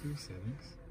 into your settings.